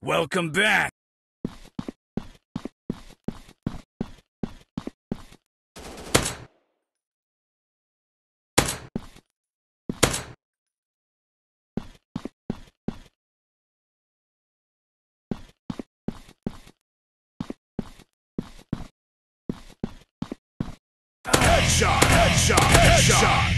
Welcome back. Headshot, headshot, headshot.